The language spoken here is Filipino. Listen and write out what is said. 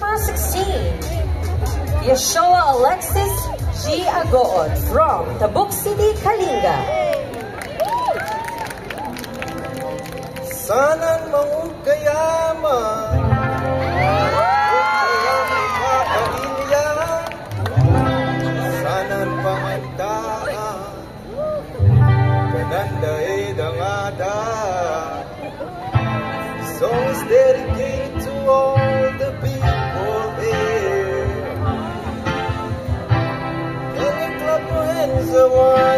Number 16, Yeshua Alexis G. Agoon from Tabuk City, Kalinga. Sanang maugayama one.